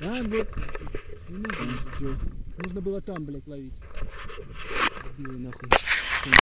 А, вот. Не нужно. Нужно было там, блядь, ловить. Белый нахуй.